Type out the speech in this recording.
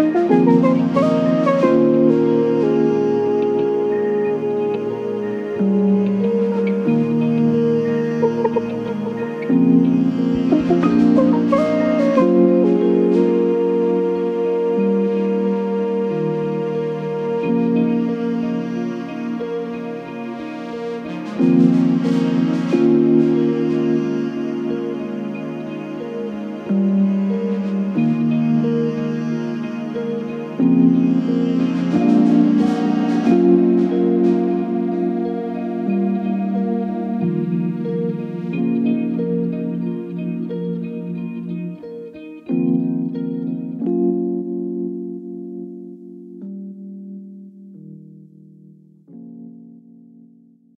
Música